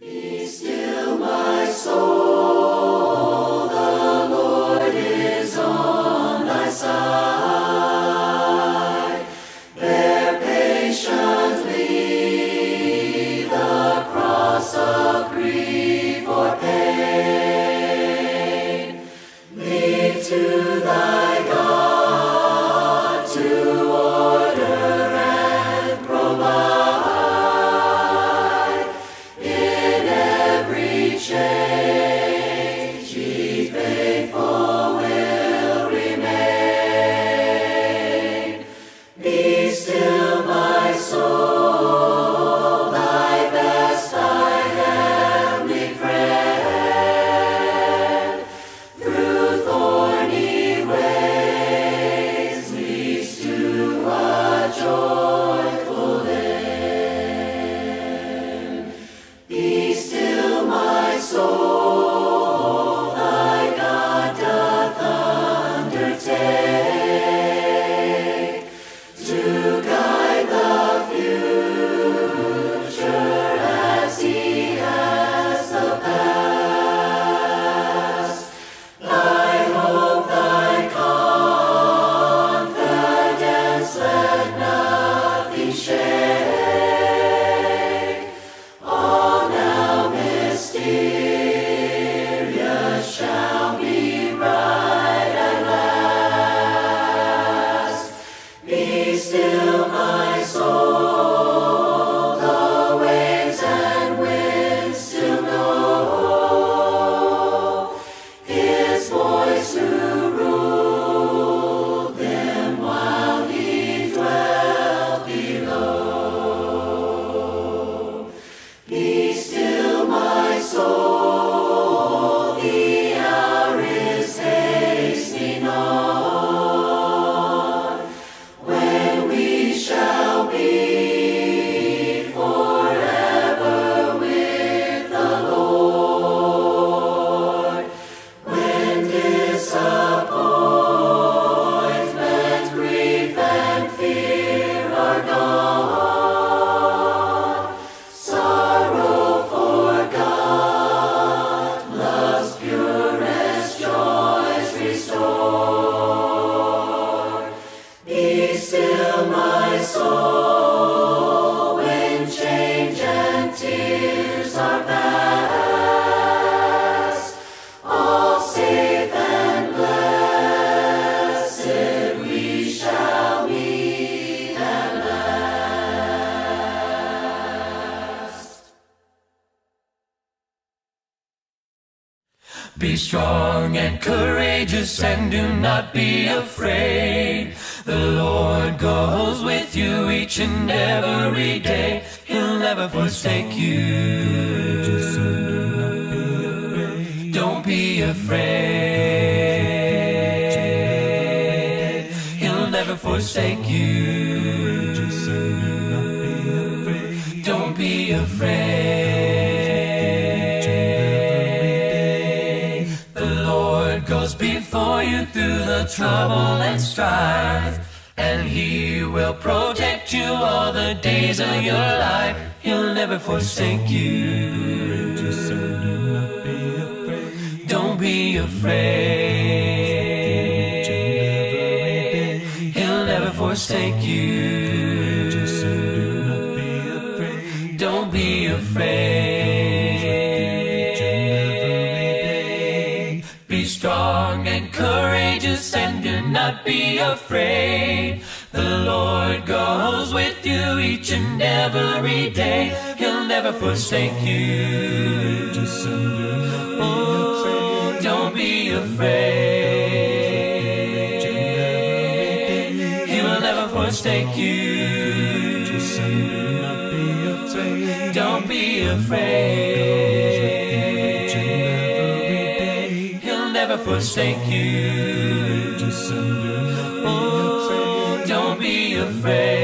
Be share. Strong and courageous and do not be afraid. The Lord goes with you each and every day. He'll never forsake you. Don't be afraid. He'll never forsake you. Don't be afraid. Before you through the trouble and strife. And he will protect you all the days of your life. He'll never forsake you. Don't be afraid. He'll never forsake you. Don't be afraid. Courageous and do not be afraid. The Lord goes with you each and every day. He'll never forsake you. Oh, don't be afraid. He will never forsake you. Don't be afraid. Forsake you. Oh, don't be afraid.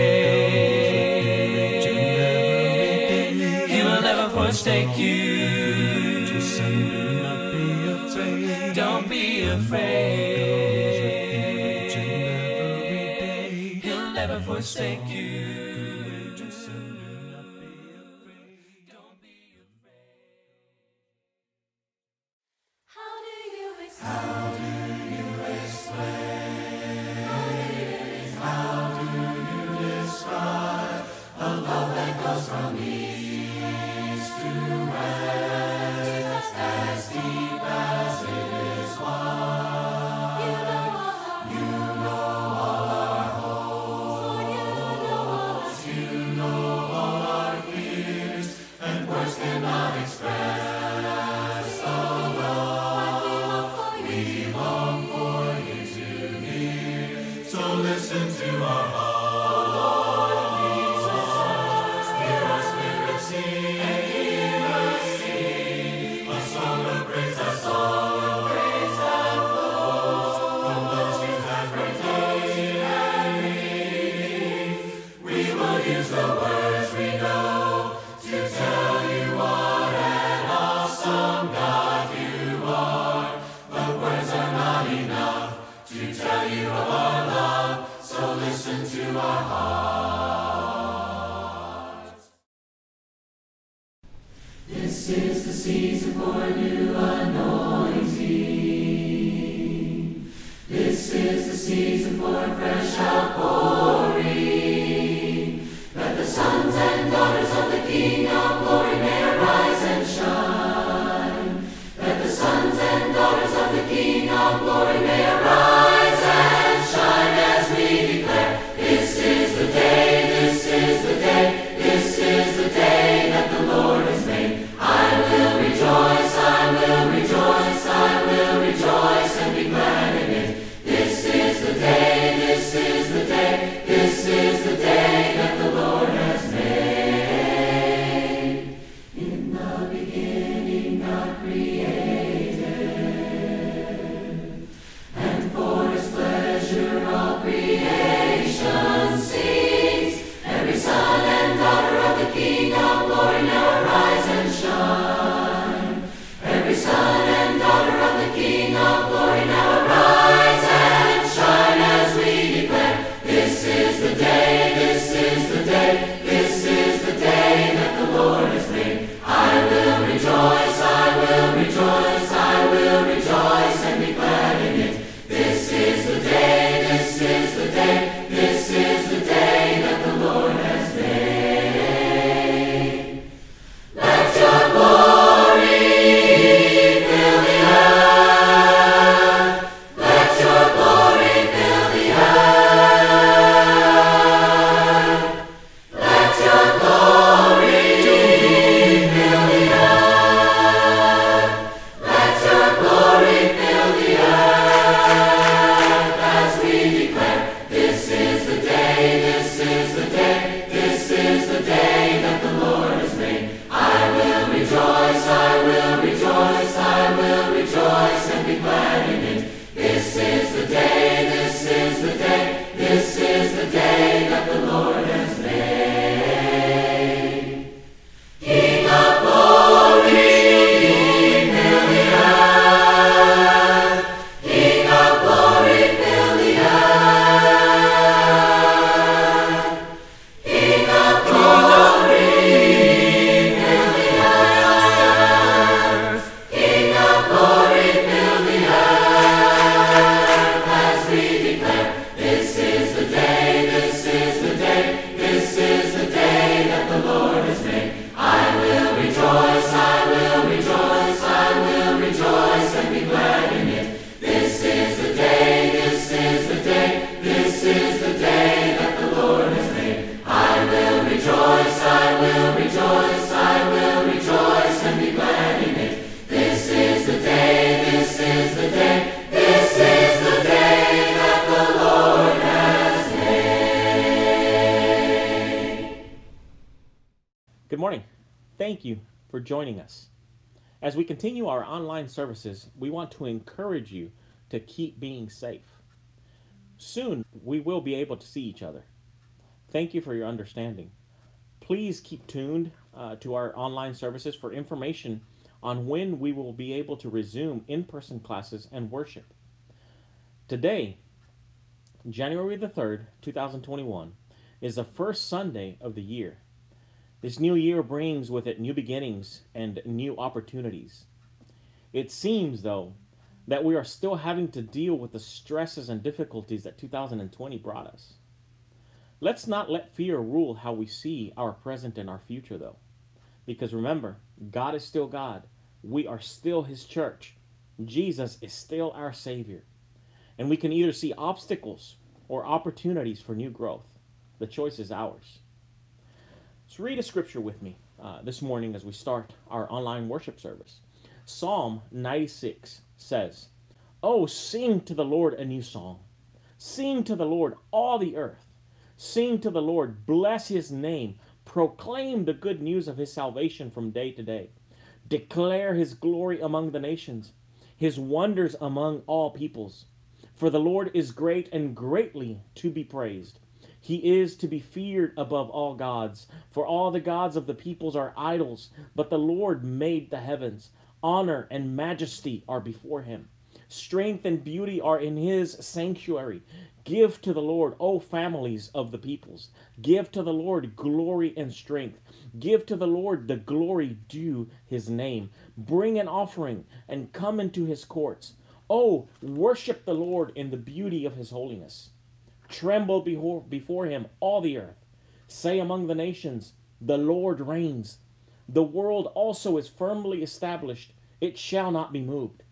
Services, we want to encourage you to keep being safe. Soon, we will be able to see each other. Thank you for your understanding. Please keep tuned uh, to our online services for information on when we will be able to resume in person classes and worship. Today, January the 3rd, 2021, is the first Sunday of the year. This new year brings with it new beginnings and new opportunities. It seems, though, that we are still having to deal with the stresses and difficulties that 2020 brought us. Let's not let fear rule how we see our present and our future, though. Because remember, God is still God. We are still His church. Jesus is still our Savior. And we can either see obstacles or opportunities for new growth. The choice is ours. So read a scripture with me uh, this morning as we start our online worship service. Psalm 96 says, Oh, sing to the Lord a new song. Sing to the Lord all the earth. Sing to the Lord, bless his name. Proclaim the good news of his salvation from day to day. Declare his glory among the nations, his wonders among all peoples. For the Lord is great and greatly to be praised. He is to be feared above all gods, for all the gods of the peoples are idols, but the Lord made the heavens. Honor and majesty are before him. Strength and beauty are in his sanctuary. Give to the Lord, O families of the peoples. Give to the Lord glory and strength. Give to the Lord the glory due his name. Bring an offering and come into his courts. Oh, worship the Lord in the beauty of his holiness. Tremble before, before him, all the earth. Say among the nations, The Lord reigns. The world also is firmly established, it shall not be moved.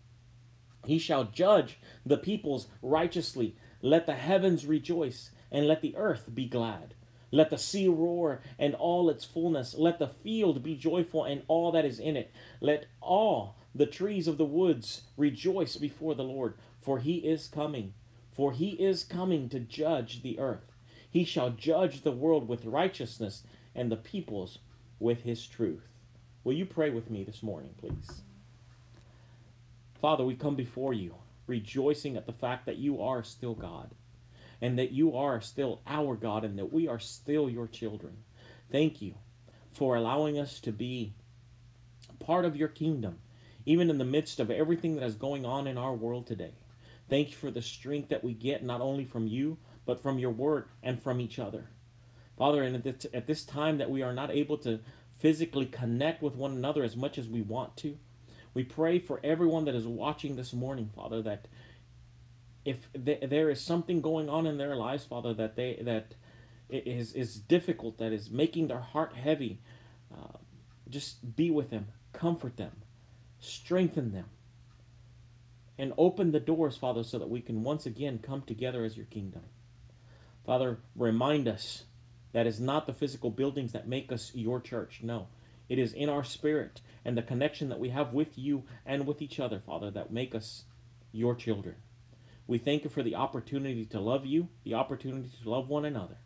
He shall judge the peoples righteously. Let the heavens rejoice, and let the earth be glad. Let the sea roar and all its fullness. Let the field be joyful and all that is in it. Let all the trees of the woods rejoice before the Lord, for he is coming. For he is coming to judge the earth. He shall judge the world with righteousness and the peoples with his truth. Will you pray with me this morning, please? Father, we come before you rejoicing at the fact that you are still God and that you are still our God and that we are still your children. Thank you for allowing us to be part of your kingdom, even in the midst of everything that is going on in our world today. Thank you for the strength that we get not only from you, but from your word and from each other. Father, and at this, at this time that we are not able to physically connect with one another as much as we want to, we pray for everyone that is watching this morning, Father, that if there is something going on in their lives, Father, that they that is is difficult, that is making their heart heavy, uh, just be with them, comfort them, strengthen them, and open the doors, Father, so that we can once again come together as your kingdom. Father, remind us that is not the physical buildings that make us your church. No, it is in our spirit and the connection that we have with you and with each other, Father, that make us your children. We thank you for the opportunity to love you, the opportunity to love one another.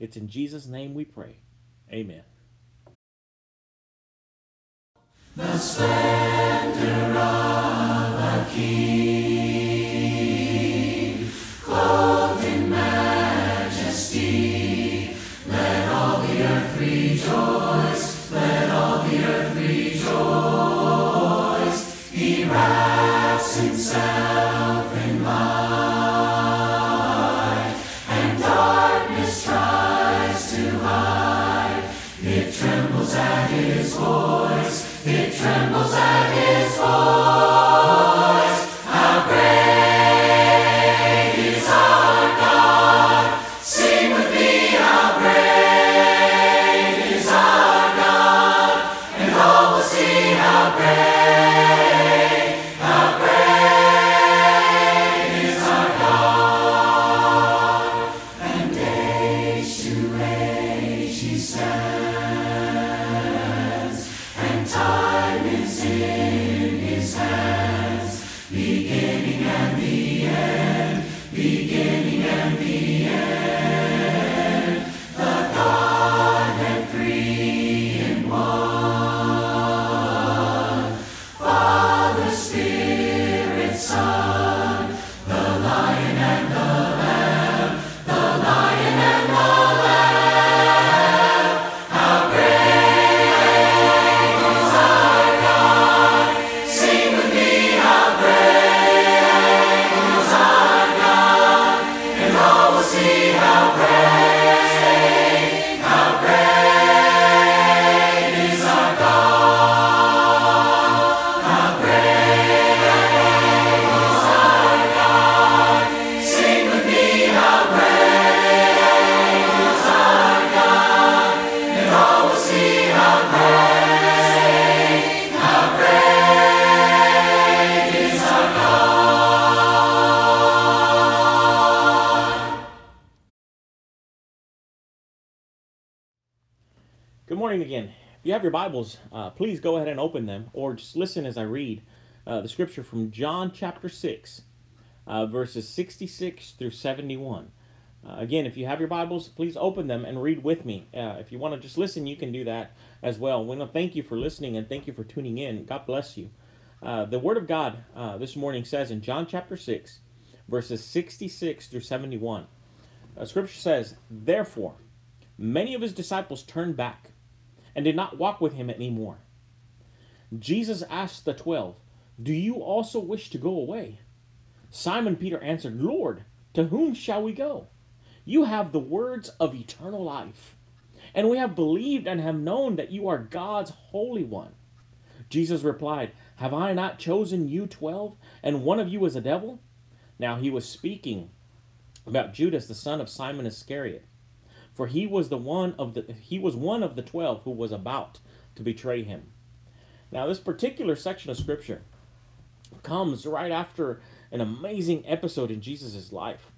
It's in Jesus' name we pray. Amen. The splendor of king, have your Bibles, uh, please go ahead and open them or just listen as I read uh, the scripture from John chapter 6, uh, verses 66 through 71. Uh, again, if you have your Bibles, please open them and read with me. Uh, if you want to just listen, you can do that as well. We want to thank you for listening and thank you for tuning in. God bless you. Uh, the Word of God this morning says in John chapter 6, verses 66 through 71. Uh, scripture says, Therefore, many of his disciples turned back and did not walk with him anymore. Jesus asked the twelve, Do you also wish to go away? Simon Peter answered, Lord, to whom shall we go? You have the words of eternal life, and we have believed and have known that you are God's Holy One. Jesus replied, Have I not chosen you twelve, and one of you is a devil? Now he was speaking about Judas, the son of Simon Iscariot, for he was the one of the he was one of the twelve who was about to betray him. Now, this particular section of scripture comes right after an amazing episode in Jesus' life.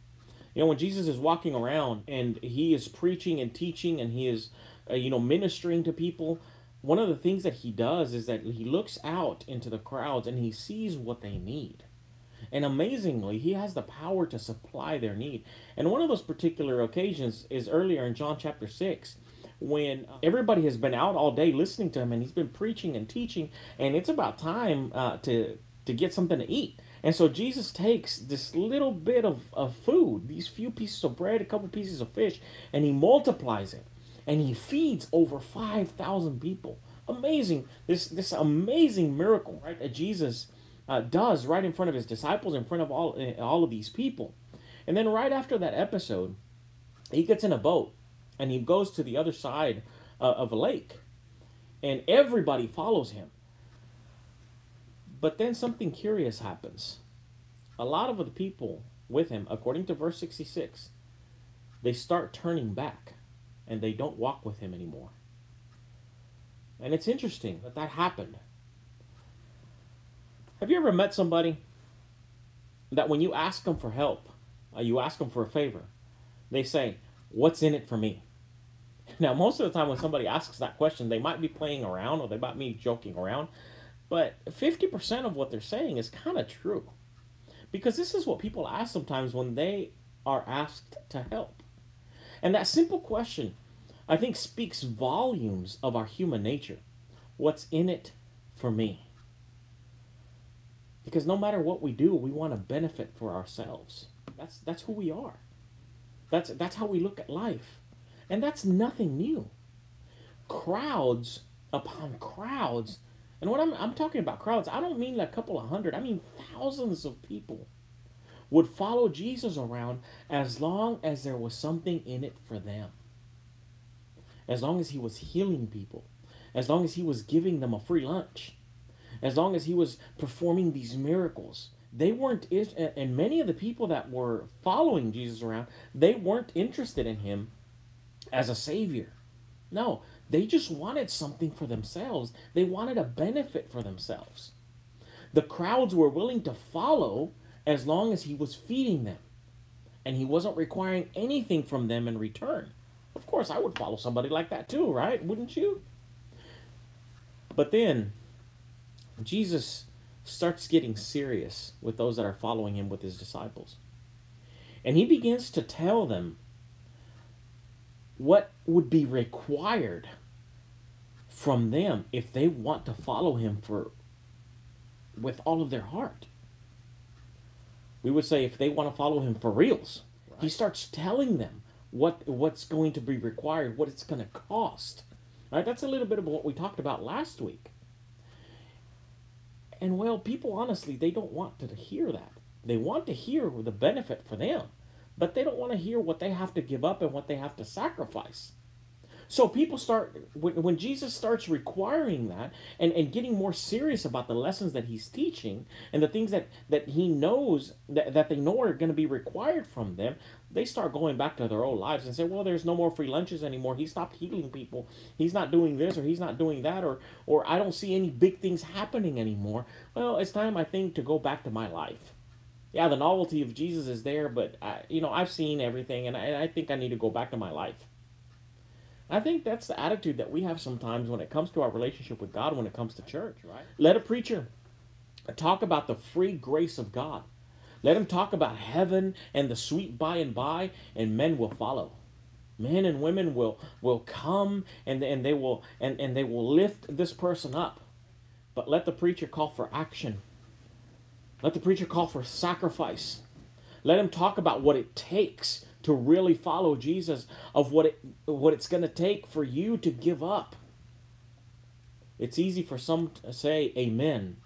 You know, when Jesus is walking around and he is preaching and teaching and he is, uh, you know, ministering to people, one of the things that he does is that he looks out into the crowds and he sees what they need. And amazingly, he has the power to supply their need. And one of those particular occasions is earlier in John chapter 6 when everybody has been out all day listening to him and he's been preaching and teaching and it's about time uh, to to get something to eat. And so jesus takes this little bit of, of food these few pieces of bread a couple pieces of fish and he multiplies it. And he feeds over 5000 people. Amazing this this amazing miracle right that jesus uh, does right in front of his disciples in front of all all of these people and then right after that episode he gets in a boat and he goes to the other side uh, of a lake, and everybody follows him. But then something curious happens. A lot of the people with him, according to verse 66, they start turning back and they don't walk with him anymore. And it's interesting that that happened. Have you ever met somebody that when you ask them for help, uh, you ask them for a favor, they say, What's in it for me? Now, most of the time when somebody asks that question, they might be playing around or they might be joking around, but 50% of what they're saying is kind of true. Because this is what people ask sometimes when they are asked to help. And that simple question, I think, speaks volumes of our human nature. What's in it for me? Because no matter what we do, we want to benefit for ourselves. That's, that's who we are. That's, that's how we look at life. And that's nothing new. Crowds upon crowds. And when I'm, I'm talking about crowds, I don't mean a couple of hundred, I mean thousands of people would follow Jesus around as long as there was something in it for them. As long as he was healing people, as long as he was giving them a free lunch, as long as he was performing these miracles. They weren't, and many of the people that were following Jesus around, they weren't interested in him as a savior. No, they just wanted something for themselves. They wanted a benefit for themselves. The crowds were willing to follow as long as he was feeding them. And he wasn't requiring anything from them in return. Of course, I would follow somebody like that too, right? Wouldn't you? But then, Jesus starts getting serious with those that are following him with his disciples. And he begins to tell them what would be required from them if they want to follow him for with all of their heart. We would say if they want to follow him for reals. Right. He starts telling them what what's going to be required, what it's going to cost. Right? That's a little bit of what we talked about last week. And well, people honestly, they don't want to hear that. They want to hear the benefit for them but they don't want to hear what they have to give up and what they have to sacrifice. So people start when, when Jesus starts requiring that and, and getting more serious about the lessons that he's teaching and the things that, that he knows that, that they know are going to be required from them, they start going back to their old lives and say, well, there's no more free lunches anymore. He stopped healing people. He's not doing this or he's not doing that or or I don't see any big things happening anymore. Well, it's time I think to go back to my life yeah, the novelty of Jesus is there, but I, you know, I've seen everything, and I, I think I need to go back to my life. I think that's the attitude that we have sometimes when it comes to our relationship with God, when it comes to church, right? Let a preacher talk about the free grace of God. Let him talk about heaven and the sweet by and by, and men will follow. Men and women will will come and, and they will and, and they will lift this person up. But let the preacher call for action let the preacher call for sacrifice. Let him talk about what it takes to really follow Jesus of what it what it's going to take for you to give up. It's easy for some to say amen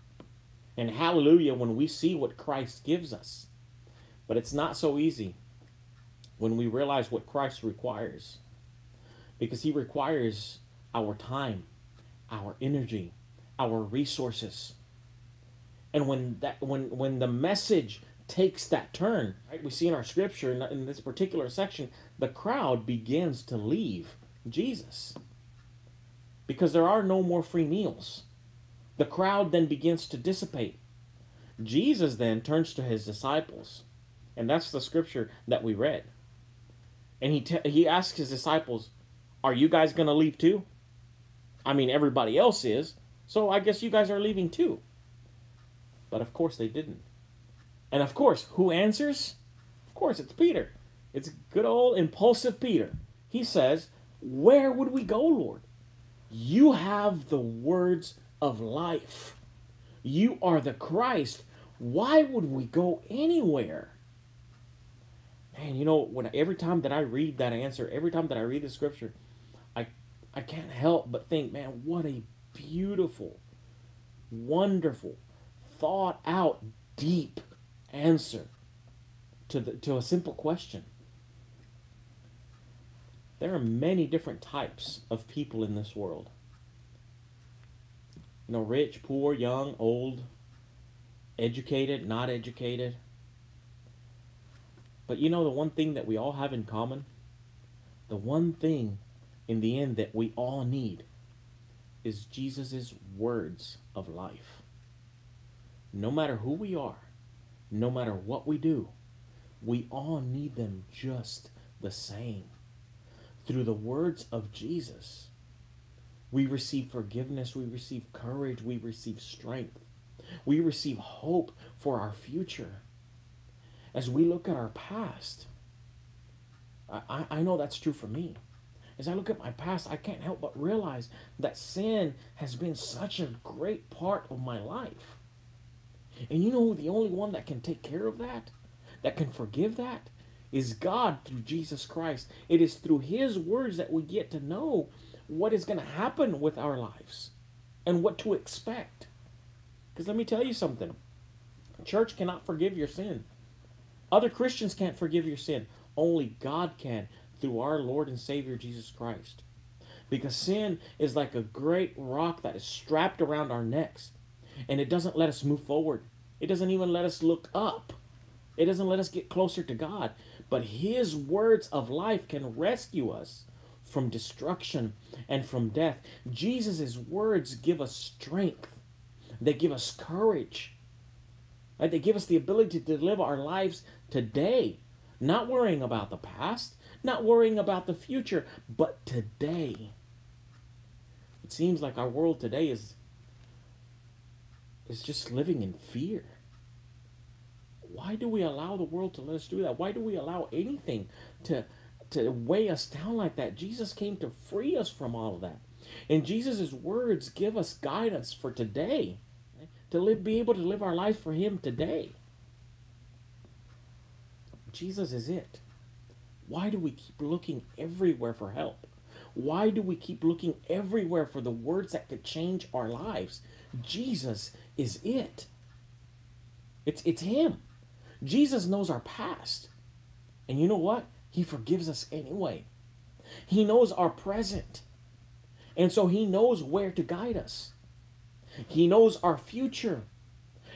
and hallelujah when we see what Christ gives us. But it's not so easy when we realize what Christ requires. Because he requires our time, our energy, our resources. And when that when when the message takes that turn, right? We see in our scripture in, this particular section, the crowd begins to leave Jesus. Because there are no more free meals. The crowd then begins to dissipate. Jesus then turns to his disciples. And that's the scripture that we read. And he te- he asks his disciples, "Are you guys going to leave too?" I mean, everybody else is, so I guess you guys are leaving too. But of course they didn't. And of course, who answers? Of course, it's Peter. It's good old impulsive Peter. He says, Where would we go, Lord? You have the words of life. You are the Christ. Why would we go anywhere? Man, you know, when every time that I read that answer, every time that I read the scripture, I I can't help but think, man, what a beautiful, wonderful, thought out, deep answer to the to a simple question. There are many different types of people in this world. You know, rich, poor, young, old, educated, not educated. But you know the one thing that we all have in common? The one thing in the end that we all need is Jesus' words of life. No matter who we are, no matter what we do, we all need them just the same. Through the words of Jesus, we receive forgiveness, we receive courage, we receive strength, we receive hope for our future. As we look at our past, I, I know that's true for me. As I look at my past, I can't help but realize that sin has been such a great part of my life. And you know the only one that can take care of that, that can forgive that, is God through Jesus Christ. It is through His words that we get to know what is going to happen with our lives and what to expect. Because let me tell you something church cannot forgive your sin, other Christians can't forgive your sin. Only God can through our Lord and Savior Jesus Christ. Because sin is like a great rock that is strapped around our necks and it doesn't let us move forward. It doesn't even let us look up. It doesn't let us get closer to God. But His words of life can rescue us from destruction and from death. Jesus' words give us strength, they give us courage. Right? They give us the ability to live our lives today, not worrying about the past, not worrying about the future, but today. It seems like our world today is is just living in fear. Why do we allow the world to let us do that? Why do we allow anything to to weigh us down like that? Jesus came to free us from all of that. And Jesus' words give us guidance for today. To live, be able to live our life for Him today. Jesus is it. Why do we keep looking everywhere for help? Why do we keep looking everywhere for the words that could change our lives? Jesus is it. It's, it's Him. Jesus knows our past. And you know what? He forgives us anyway. He knows our present. And so He knows where to guide us. He knows our future.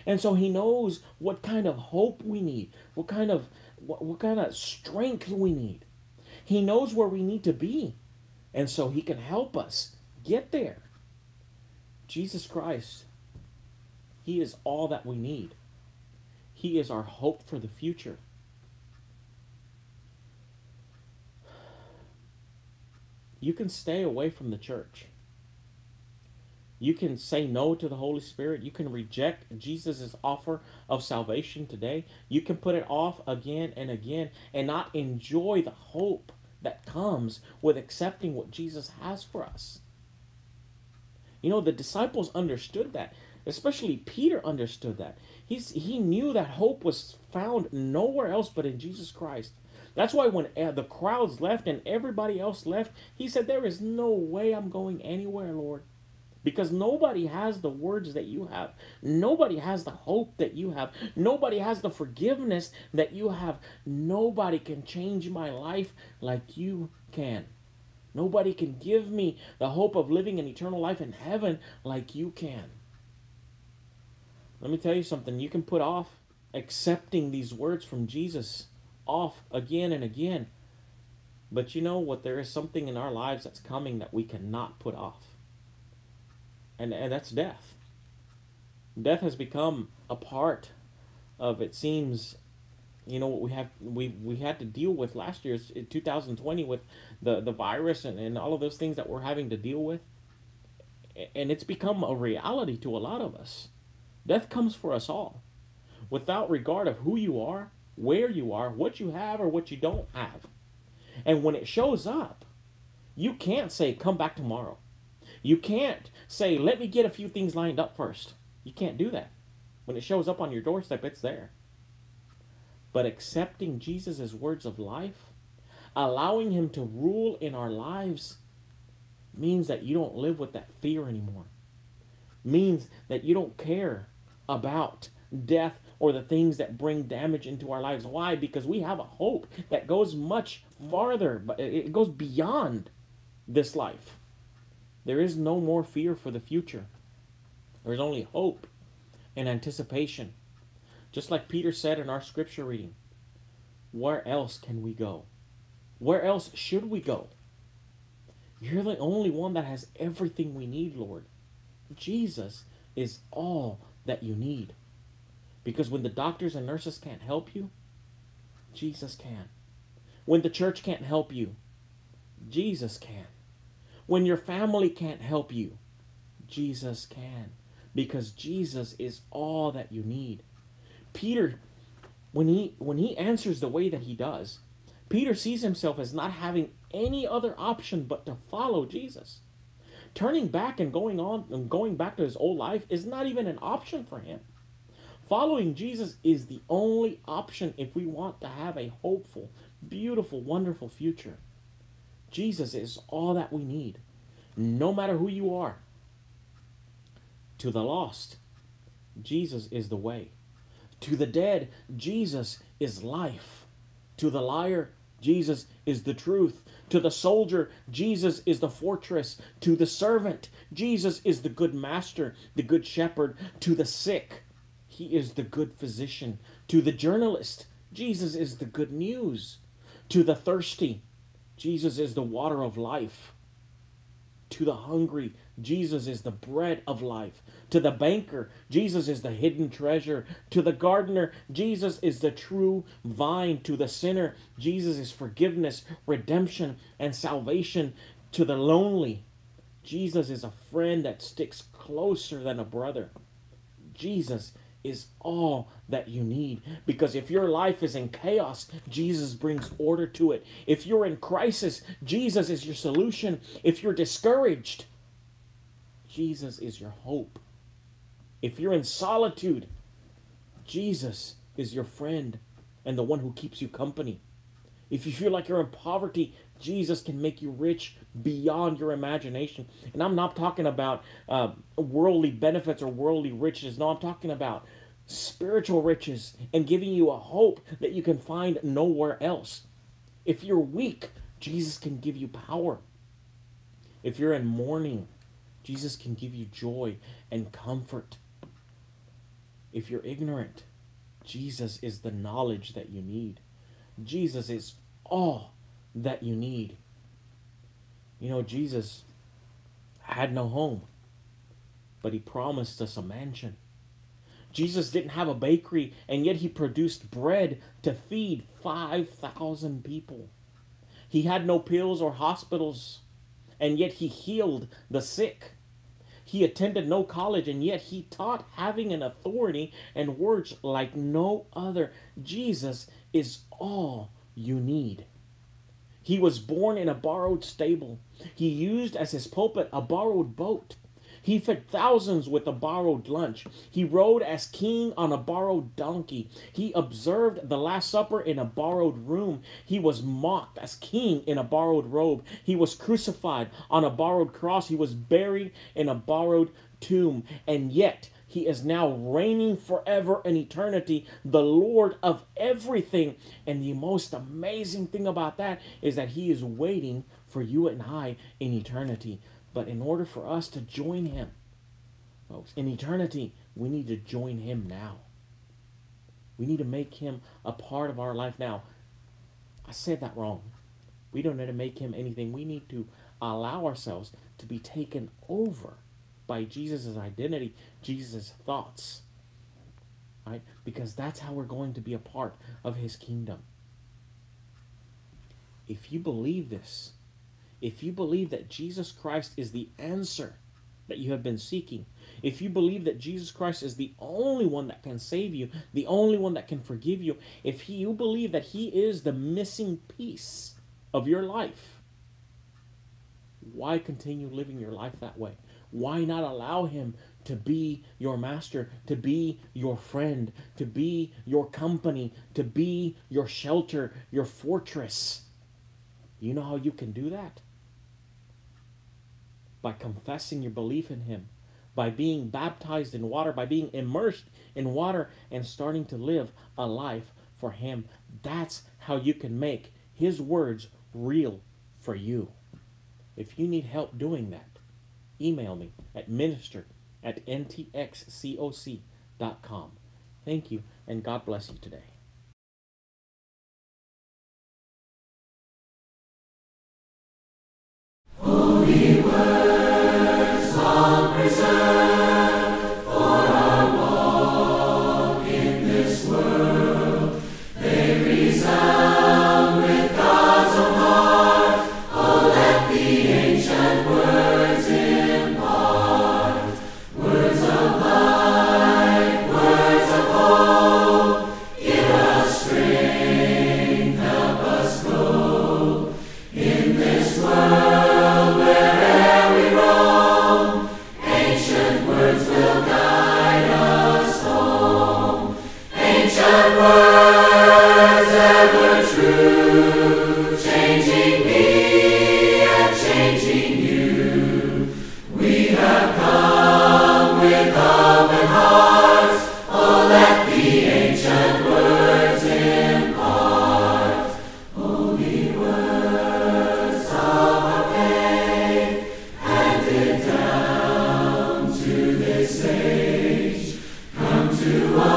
And so He knows what kind of hope we need, what kind of what, what kind of strength we need. He knows where we need to be. And so he can help us get there. Jesus Christ, he is all that we need. He is our hope for the future. You can stay away from the church. You can say no to the Holy Spirit. You can reject Jesus' offer of salvation today. You can put it off again and again and not enjoy the hope that comes with accepting what Jesus has for us. You know, the disciples understood that. Especially Peter understood that. He's, he knew that hope was found nowhere else but in Jesus Christ. That's why when uh, the crowds left and everybody else left, he said, There is no way I'm going anywhere, Lord. Because nobody has the words that you have. Nobody has the hope that you have. Nobody has the forgiveness that you have. Nobody can change my life like you can. Nobody can give me the hope of living an eternal life in heaven like you can. Let me tell you something. You can put off accepting these words from Jesus off again and again. But you know what? There is something in our lives that's coming that we cannot put off. And, and that's death. Death has become a part of, it seems, you know what we have we we had to deal with last year eh, 2020 with the the virus and, and all of those things that we're having to deal with. And it's become a reality to a lot of us. Death comes for us all. Without regard of who you are where you are what you have or what you don't have. And when it shows up you can't say come back tomorrow. You can't say let me get a few things lined up first. You can't do that. When it shows up on your doorstep it's there but accepting Jesus as words of life, allowing Him to rule in our lives, means that you don't live with that fear anymore. Means that you don't care about death or the things that bring damage into our lives. Why? Because we have a hope that goes much farther, but it goes beyond this life. There is no more fear for the future. There's only hope and anticipation. Just like Peter said in our scripture reading, where else can we go? Where else should we go? You're the only one that has everything we need, Lord. Jesus is all that you need. Because when the doctors and nurses can't help you, Jesus can. When the church can't help you, Jesus can. When your family can't help you, Jesus can. Because Jesus is all that you need. Peter, when he when he answers the way that he does, Peter sees himself as not having any other option but to follow Jesus. Turning back and going on and going back to his old life is not even an option for him. Following Jesus is the only option if we want to have a hopeful, beautiful, wonderful future. Jesus is all that we need, no matter who you are. To the lost, Jesus is the way. To the dead, Jesus is life. To the liar, Jesus is the truth. To the soldier, Jesus is the fortress. To the servant, Jesus is the good master, the good shepherd. To the sick, he is the good physician. To the journalist, Jesus is the good news. To the thirsty, Jesus is the water of life. To the hungry, Jesus is the bread of life. To the banker, Jesus is the hidden treasure. To the gardener, Jesus is the true vine. To the sinner, Jesus is forgiveness, redemption, and salvation. To the lonely, Jesus is a friend that sticks closer than a brother. Jesus is all that you need. Because if your life is in chaos, Jesus brings order to it. If you're in crisis, Jesus is your solution. If you're discouraged, Jesus is your hope. If you're in solitude, Jesus is your friend and the one who keeps you company. If you feel like you're in poverty, Jesus can make you rich beyond your imagination. And I'm not talking about uh, worldly benefits or worldly riches. No, I'm talking about spiritual riches and giving you a hope that you can find nowhere else. If you're weak, Jesus can give you power. If you're in mourning, Jesus can give you joy and comfort. If you're ignorant, Jesus is the knowledge that you need. Jesus is all that you need. You know, Jesus had no home, but he promised us a mansion. Jesus didn't have a bakery, and yet he produced bread to feed 5,000 people. He had no pills or hospitals, and yet he healed the sick. He attended no college, and yet he taught having an authority and words like no other. Jesus is all you need. He was born in a borrowed stable. He used as his pulpit a borrowed boat. He fed thousands with a borrowed lunch. He rode as king on a borrowed donkey. He observed the Last Supper in a borrowed room. He was mocked as king in a borrowed robe. He was crucified on a borrowed cross. He was buried in a borrowed tomb. And yet, he is now reigning forever in eternity, the Lord of everything. And the most amazing thing about that is that He is waiting for you and I in eternity. But in order for us to join Him, folks, in eternity, we need to join Him now. We need to make Him a part of our life now. I said that wrong. We don't need to make Him anything. We need to allow ourselves to be taken over by Jesus' identity, Jesus' thoughts. Right? Because that's how we're going to be a part of his kingdom. If you believe this, if you believe that Jesus Christ is the answer that you have been seeking, if you believe that Jesus Christ is the only one that can save you, the only one that can forgive you, if he, you believe that he is the missing piece of your life, why continue living your life that way? Why not allow him to be your master, to be your friend, to be your company, to be your shelter, your fortress? You know how you can do that? By confessing your belief in him, by being baptized in water, by being immersed in water and starting to live a life for him. That's how you can make his words real for you. If you need help doing that, email me at minister at ntxcoc.com. Thank you, and God bless you today. Holy words, have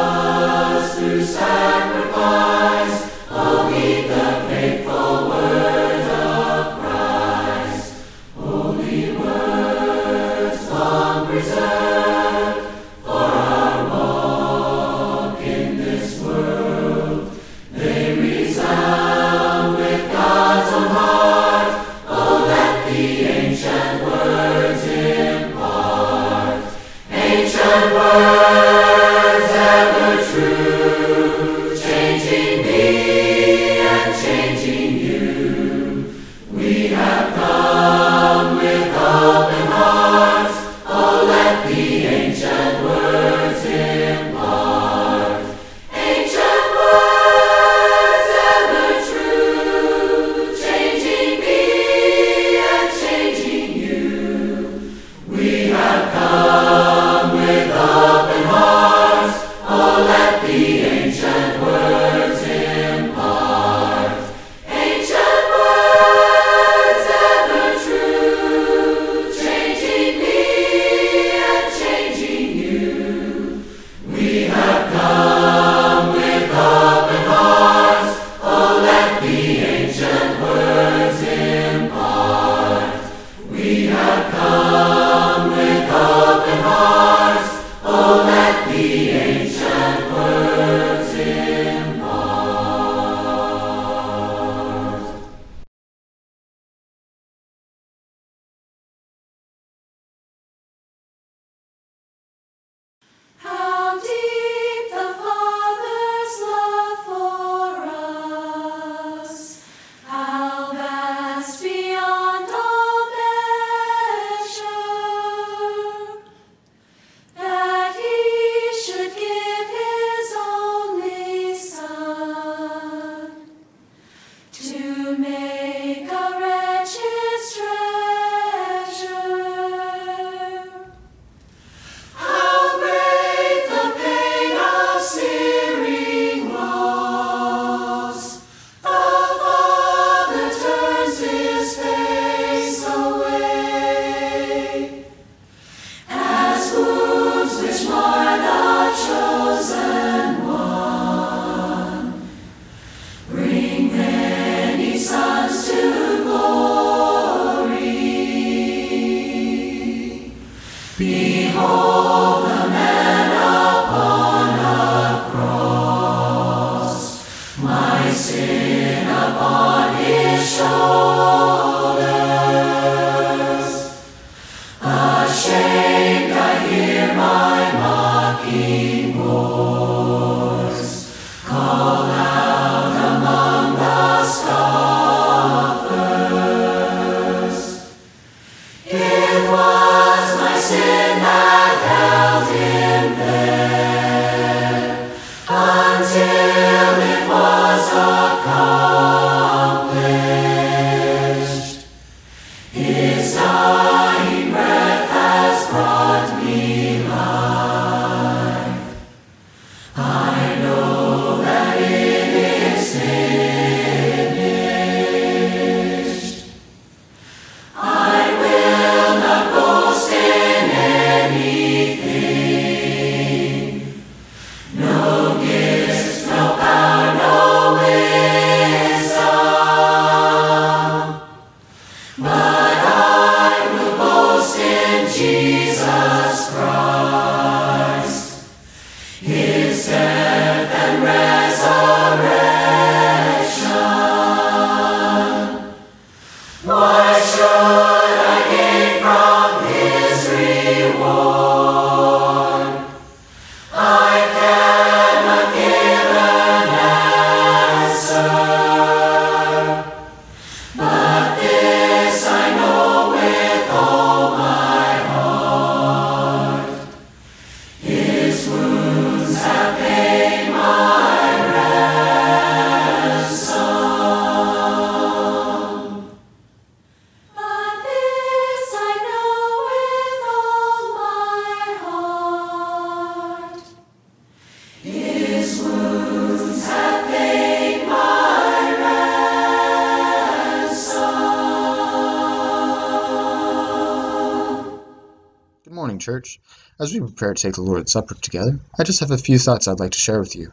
church. As we prepare to take the Lord's Supper together, I just have a few thoughts I'd like to share with you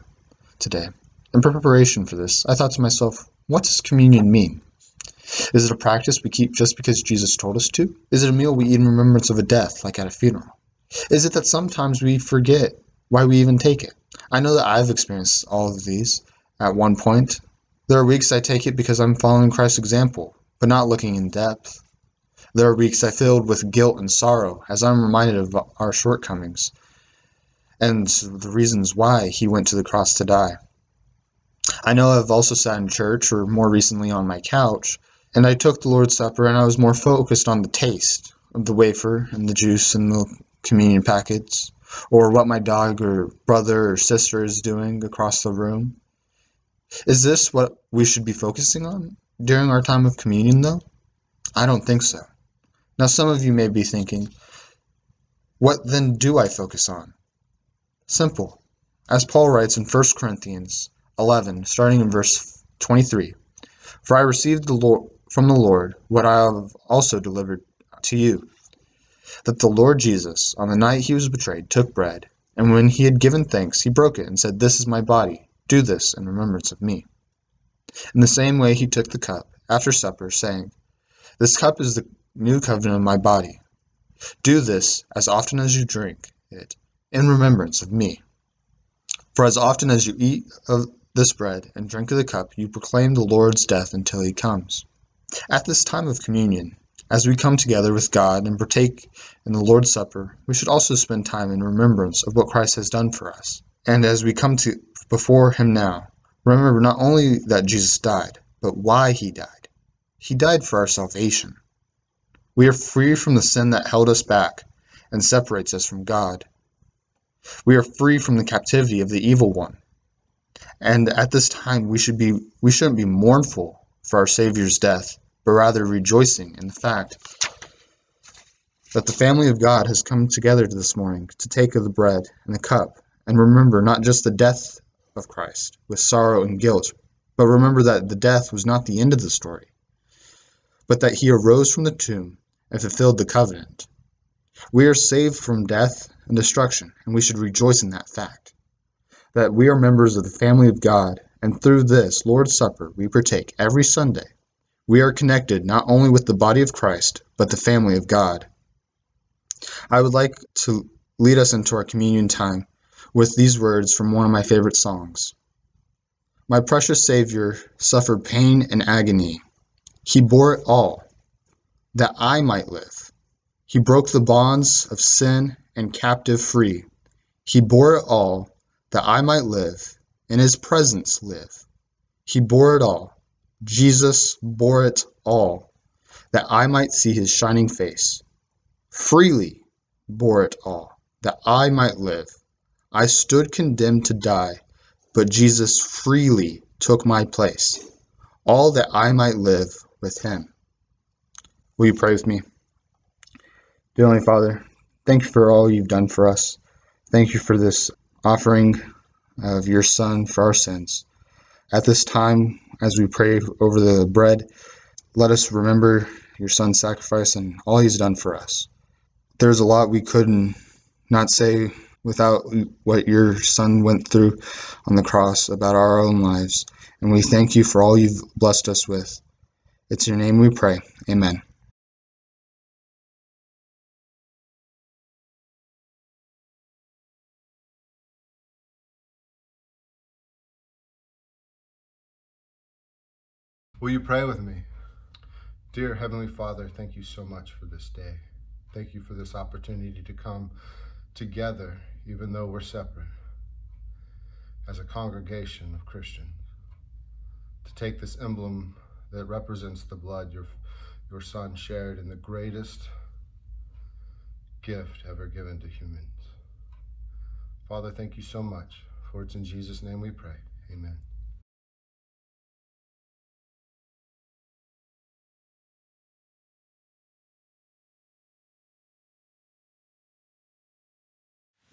today. In preparation for this, I thought to myself, what does communion mean? Is it a practice we keep just because Jesus told us to? Is it a meal we eat in remembrance of a death, like at a funeral? Is it that sometimes we forget why we even take it? I know that I've experienced all of these at one point. There are weeks I take it because I'm following Christ's example, but not looking in depth. There are weeks I filled with guilt and sorrow as I'm reminded of our shortcomings and the reasons why he went to the cross to die. I know I've also sat in church or more recently on my couch and I took the Lord's Supper and I was more focused on the taste of the wafer and the juice and the communion packets or what my dog or brother or sister is doing across the room. Is this what we should be focusing on during our time of communion though? I don't think so. Now, some of you may be thinking, what then do I focus on? Simple. As Paul writes in 1 Corinthians 11, starting in verse 23 For I received the Lord, from the Lord what I have also delivered to you that the Lord Jesus, on the night he was betrayed, took bread, and when he had given thanks, he broke it and said, This is my body. Do this in remembrance of me. In the same way, he took the cup after supper, saying, This cup is the new covenant of my body. Do this as often as you drink it in remembrance of me. For as often as you eat of this bread and drink of the cup, you proclaim the Lord's death until he comes. At this time of communion, as we come together with God and partake in the Lord's Supper, we should also spend time in remembrance of what Christ has done for us. And as we come to before him now, remember not only that Jesus died, but why he died. He died for our salvation. We are free from the sin that held us back and separates us from God. We are free from the captivity of the evil one. And at this time we should be we shouldn't be mournful for our Savior's death, but rather rejoicing in the fact that the family of God has come together this morning to take of the bread and the cup and remember not just the death of Christ with sorrow and guilt, but remember that the death was not the end of the story, but that he arose from the tomb and fulfilled the covenant. We are saved from death and destruction, and we should rejoice in that fact. That we are members of the family of God, and through this Lord's Supper we partake every Sunday. We are connected not only with the body of Christ, but the family of God. I would like to lead us into our communion time with these words from one of my favorite songs. My precious Savior suffered pain and agony. He bore it all that I might live. He broke the bonds of sin and captive free. He bore it all that I might live, in his presence live. He bore it all. Jesus bore it all, that I might see his shining face. Freely bore it all, that I might live. I stood condemned to die, but Jesus freely took my place, all that I might live with him. Will you pray with me? Dear Heavenly Father, thank you for all you've done for us. Thank you for this offering of your Son for our sins. At this time, as we pray over the bread, let us remember your Son's sacrifice and all he's done for us. There's a lot we couldn't not say without what your Son went through on the cross about our own lives. And we thank you for all you've blessed us with. It's your name we pray. Amen. Will you pray with me? Dear Heavenly Father, thank you so much for this day. Thank you for this opportunity to come together, even though we're separate, as a congregation of Christians, to take this emblem that represents the blood your, your Son shared in the greatest gift ever given to humans. Father, thank you so much, for it's in Jesus' name we pray. Amen.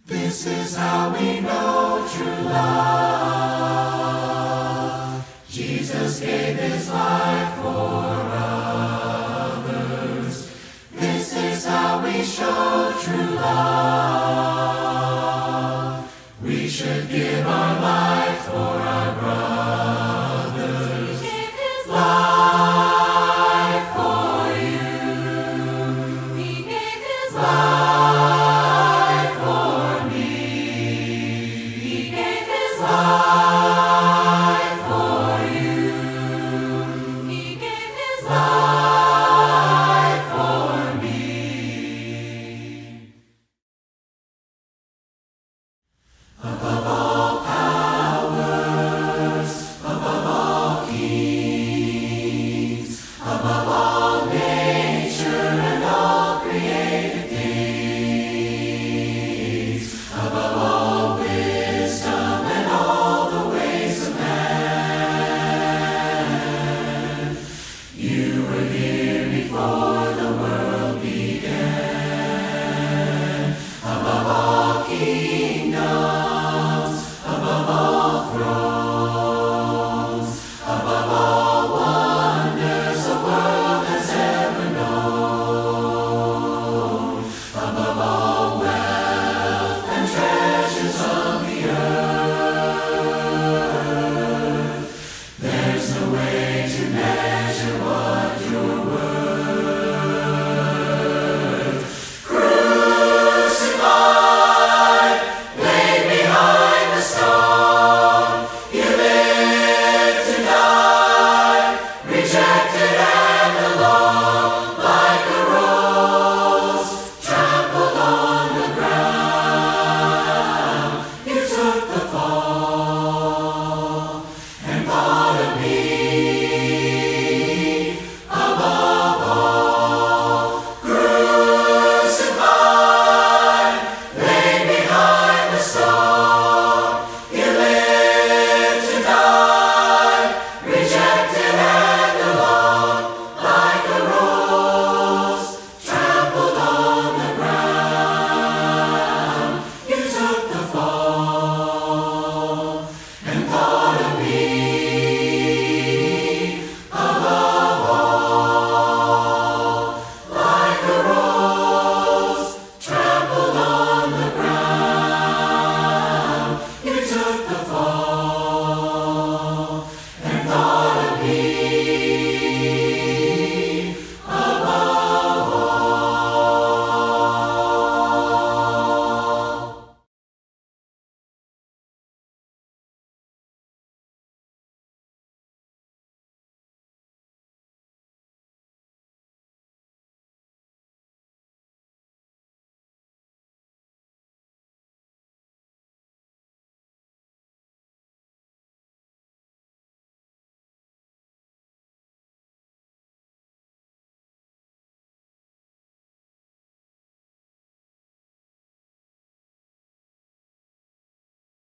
This is how we know true love. Jesus gave his life for others. This is how we show true love.